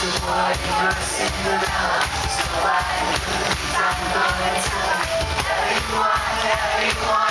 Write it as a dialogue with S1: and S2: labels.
S1: i'm gonna everyone, everyone.